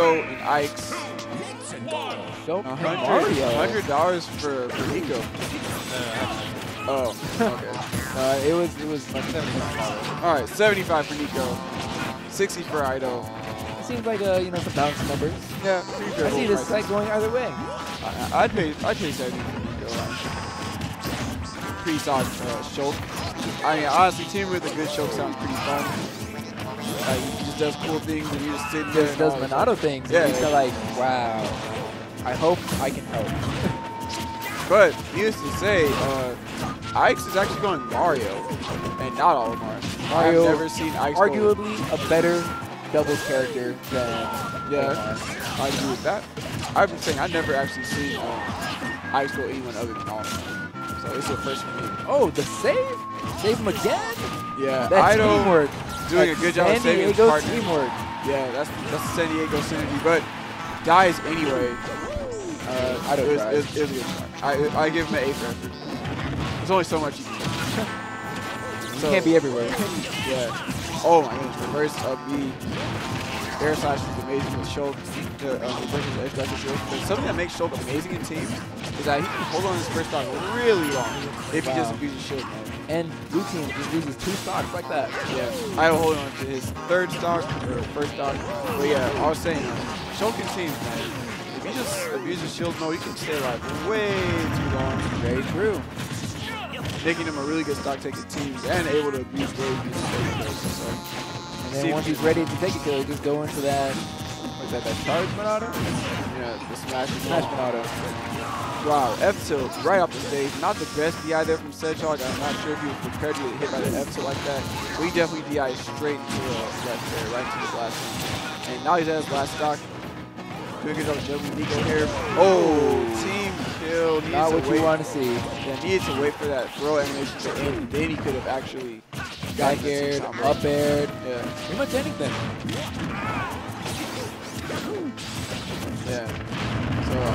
Nicko and Ikez. Show A Mario. hundred hundred dollars for, for Nicko. Oh, okay. Uh, it was it was like seventy dollars. All right, 75 for Nicko, 60 for Ito. It seems like uh, you know some balanced numbers. Yeah, pretty I see this like going either way. I, I'd pay I'd pay 70 for Nicko. Pretty solid uh, Shulk. I mean, honestly, teaming with a good Shulk sounds pretty fun. Like, he just does cool things and he just sit there. Just does Monado things. Yeah, Yeah, he's yeah. like, wow. I hope I can help. But needless to say, uh, Ikez is actually going Mario, and not all of Mario. I've never seen Ikez go- Arguably a better doubles character than Yeah, Olimar. I agree with that. I've been saying I've never actually seen um, Ikez go anyone other than Olimar. So this is the first for me. Oh, the save? Save him again? Yeah, That's Ito teamwork. Doing a good job of San saving his Diego partner. teamwork. Yeah, that's that's the San Diego synergy, but dies anyway. Uh, Ito it was, it was, it was a good try. I, I give him an A for effort. There's only so much you can do you can't be everywhere. Yeah. Oh my goodness, reverse up B. Air slash is amazing with Shulk. The um, reverses edge guard with Shulk. But something that makes Shulk amazing in teams is that he can hold on his first stock really long if he Wow. just abuses shield mode. And blue team just uses two stocks like that. Yeah, I don't hold on to his third stock or first stock. But yeah, I was saying, uh, Shulk in teams, man. If he just abuses shield mode, he can stay alive way too long, Very true. making him a really good stock taking teams and able to abuse those. So. And then once he's ready to take a kill, just go into that, what's that, that charge Monado? Yeah, the smash is Smash on. Monado. Wow, F tilt right off the stage. Not the best DI there from Cedgehog. I'm not sure if he was prepared to get hit by the F tilt like that. But he definitely DI straight into the left there, right into the blast. And now he's at his last stock. Doing good job jumping Nicko here. Oh, team kill. Needs Not what you want to see. Yeah, needed to wait for that throw animation to end. Then he could have actually Back the aired, up aired, Yeah. pretty much anything.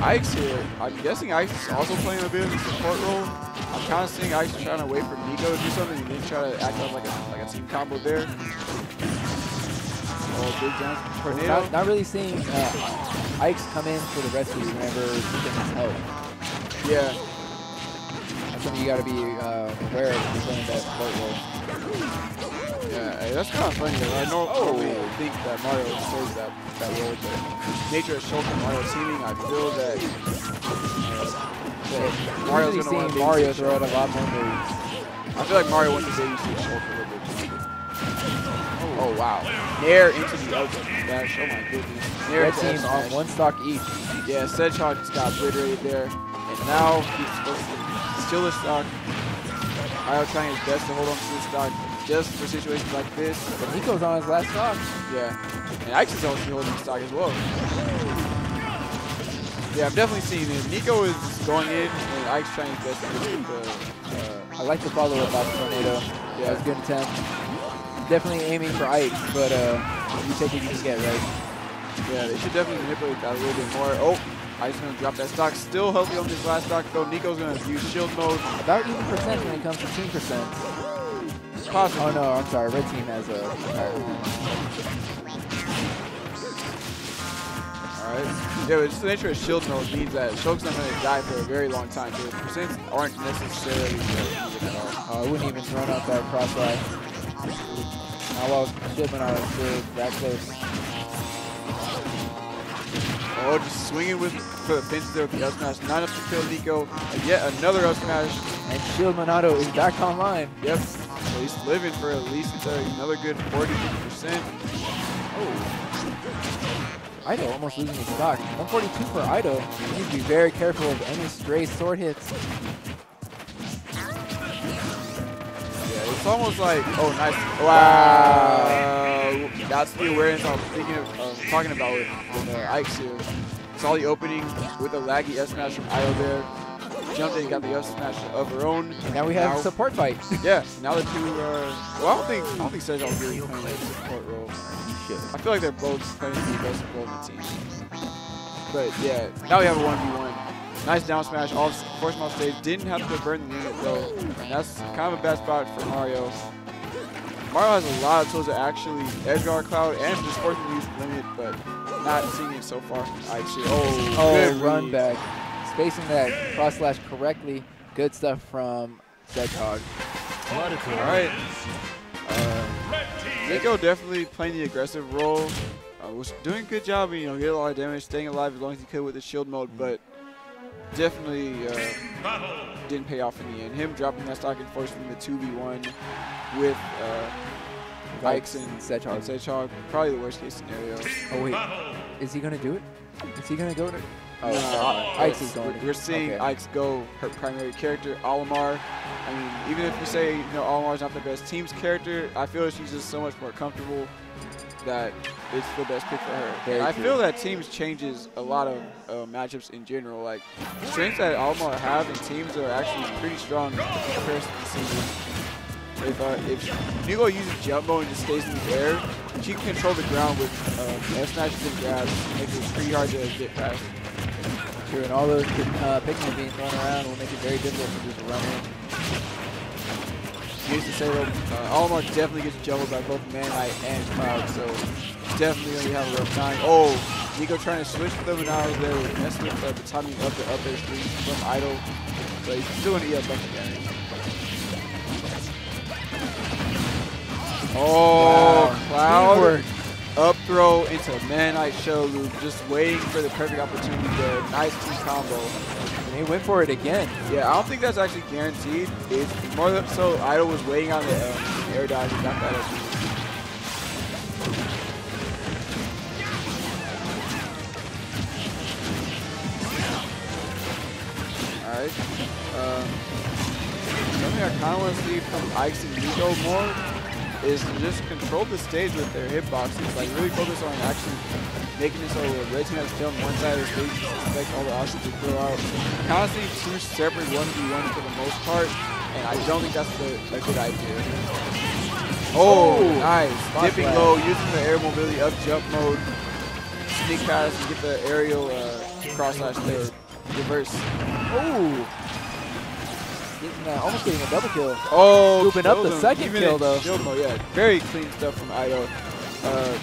Ikez here. I'm guessing Ikez is also playing a bit of a support role. I'm kind of seeing Ikez trying to wait for Nicko to do something and then try to act like a like a team combo there. Oh, big jump. Tornado. Not, not really seeing uh, Ikez come in for the rescues whenever he help. Yeah. That's something you got to be uh, aware of you're playing that support role. Yeah, hey, that's kind of funny. Though. I know Oh. think that Mario plays that that role, but nature of shown and Mario teaming, I feel that, uh, that Mario's gonna want to Mario throw out a lot more moves. I feel like Mario wants to babysit Shulk a little bit. Oh wow. Nair into the ultimate dash. Oh my goodness. Nair Red team on one stock each. Yeah, Cedgehog just got obliterated there. And now he's supposed to steal the stock. Ito trying his best to hold on to the stock just for situations like this. But Nicko's on his last stock. Yeah. And Ikez also holding stock as well. Yeah, I'm definitely seeing it. Nicko is going in, and Ikez trying his best to get the. Uh, I like the follow up off Tornado. Yeah, that was a good attempt. Definitely aiming for Ike, but uh, you take what you can get, right? yeah, they should definitely manipulate that a little bit more. Oh, Ikez gonna drop that stock. Still healthy on this last stock, though. Nicko's gonna use shield mode. About even percent when it comes to team percent. Possibly. Oh no, I'm sorry. Red team has a. Alright. Yeah, but just the nature of shield mode means that Shulk's not gonna die for a very long time, so the percents aren't necessarily uh, even at all. Uh, I wouldn't even thrown out that cross crossfire. Now while Shipman are still that close. Oh, just swinging with for the fences there with the up smash. Not enough to kill Nicko. And yet another up smash. And Shield Monado is back online. Yep. He's living for at least another good 40 50%. Oh. Ito almost losing his stock. 142 for Ito. He needs to be very careful of any stray sword hits. Yeah, it's almost like, oh, nice. Wow. That's the awareness I was thinking of, um, talking about with, with uh, Ikez here. Saw the opening with a laggy S smash from Ito there. Jumped in, got the up smash of her own. And now we have Now- support fight. Yeah, now the two are. Well, I don't think I don't think Cedgehog's really playing a support role. I feel like they're both playing the best role in the team. But yeah, now we have a one v one. Nice down smash off force off stage. Didn't have to burn the unit though, and that's kind of a bad spot for Mario. Mario has a lot of tools to actually edge guard Cloud and just force him to use the limit, but not seeing it so far. I see. Oh, Oh, good run back. Spacing that cross slash correctly. Good stuff from Cedgehog. All right. Uh, Nicko definitely playing the aggressive role. Uh, was doing a good job, you know, getting a lot of damage, staying alive as long as he could with the shield mode, but definitely uh, didn't pay off in the end. Him dropping that stock and forcing the 2v1 with uh, Ikez and Cedgehog. and Cedgehog, probably the worst case scenario. Oh, wait. Is he going to do it? Is he going to go to. Oh, No, Ikez is going we're, seeing okay. Ikez go her primary character, Olimar. I mean, even if you say you know Olimar's not the best team's character, I feel like she's just so much more comfortable that it's the best pick for her. Very And I true. feel that teams changes a lot of uh, matchups in general. Like strengths that Olimar have in teams are actually pretty strong in comparison to singles. If, uh, if Nicko uses jump mode and just stays in the air, she can control the ground with uh, snatches and grabs, making it pretty hard to get past. True, and all those uh, Pikmin being thrown around will make it very difficult for just to run in. Needless to say though, uh, Olimar definitely gets juggled by both Meta Knight and Cloud, so definitely gonna have a rough time. Oh, Nicko trying to switch with them, and I was there messing with uh, the timing of the up air stream from Ito, but he's gonna get a bunch Oh, Wow. Cloud Teamwork. up throw into Meta Knight Shuttle Loop, just waiting for the perfect opportunity there. Nice team combo. And he went for it again. Yeah, I don't think that's actually guaranteed. It's more than- so Ito was waiting on the um, air dodge and got that. Alright. Um, something I kind of want to see from Ikez and Nicko more is to just control the stage with their hitboxes. Like really focus on actually making it so the red team has on one side of the stage to expect all the options to throw out. See two separate 1v1 for the most part, and I don't think that's a, a good idea. Oh, Oh, nice. Dipping flag. low, using the air mobility up jump mode. Sneak pass and get the aerial uh, cross slash there. Reverse. Oh! Getting, uh, almost getting a double kill. Oh, Scooping up the him. second Even kill, though. shield yeah, very clean stuff from Ito. Uh,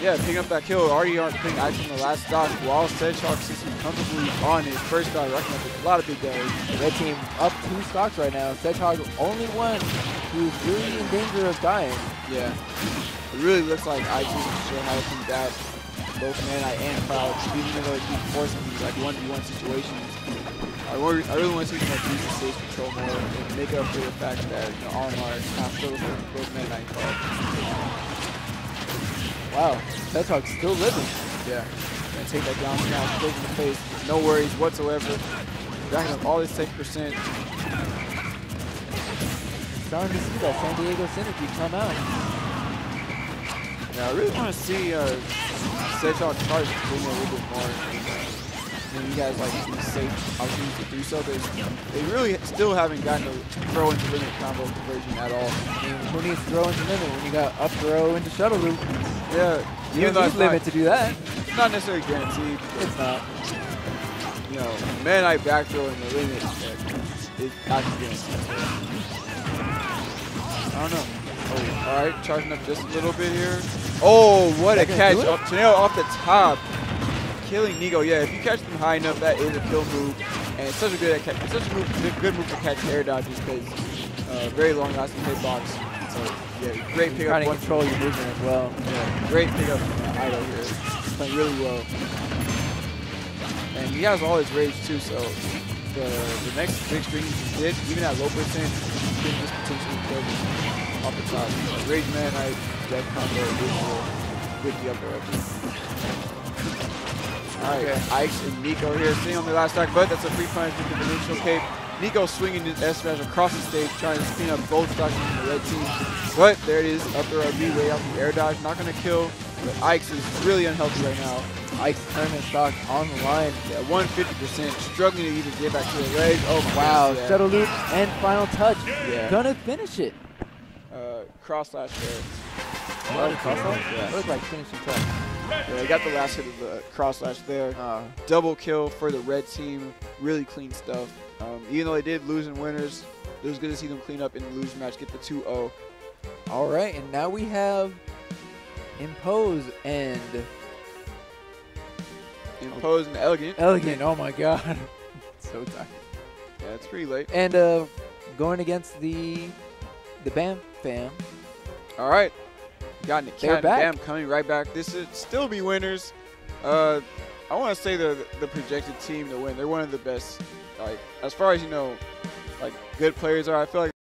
yeah, picking up that kill. Already on putting Ice on the last stock while Cedgehog sits comfortably on his first stock, racking up a lot of big damage. Red team up two stocks right now. Cedgehog only one who's really in danger of dying. Yeah, it really looks like Ice is sure how to combat both Mana and Cloud, even though they keep forcing these like 1v1 situations. I, I really want to see like use stage control more and make up for the fact that you know kind of struggles with both Mana and Cloud. Wow, Cedgehog's still living. Yeah. Gonna take that down now, straight in the face. No worries whatsoever. Racking up all this 10%. Starting to see that San Diego synergy come out. Yeah, I really want to see uh, Cedgehog charge doing a little bit more. And, you guys like these safe opportunities to do so, but they really still haven't gotten a throw into limit combo conversion at all. I mean, who needs throw into limit when you got up throw into shuttle loop? Yeah, You even though don't it's need limit not, to do that. not necessarily guaranteed. It's not. You know, Man I back throw in the limit It's actually guaranteed. I don't know. Oh, all right, charging up just a little bit here. Oh, what a That gonna catch! Up, Chanel off the top, killing Nicko. Yeah, if you catch them high enough, that is a kill move, and it's such a good catch. It's such a move, good, move to catch air dodges because uh, very long-lasting hitbox. So yeah, great pickup. Trying to One- control your movement as well. yeah, great pickup from uh, Ito here. Playing really well. And he has all his rage too, so the the next big string he did, even at low percent, he could just potentially kill him off the top. Rage man, I death combo visual with the upper up. Alright, Okay. And Nicko here sitting on the last stack, but that's a free punch with the dimensional cape. Nicko swinging his S smash across the stage, trying to spin up both stocks from the red team. But there it is, up the RB, way out the air dodge, not gonna kill. But Ikez is really unhealthy right now. Ikez tournament stock on the line. Yeah, 150%, struggling to even get back to the leg. Oh Wow, goodness, yeah. shuttle loop and final touch. Yeah. Gonna finish it. Cross slash there. Oh, cross? Yeah. Looked like finishing touch. Yeah, he got the last hit of the cross slash there. Uh, Double kill for the red team. Really clean stuff. Um, even though they did lose in winners, it was good to see them clean up in the lose match, get the 2-0. all right, and now we have Impose and imposing elegant. Elegant. Oh my God. so tired. Yeah, it's pretty late. And uh, going against the the Bam fam. All right. Got Cat They're and back. Bam coming right back. This should still be winners. Uh, I want to say the the projected team to win. They're one of the best. Like as far as you know, like good players are. I feel like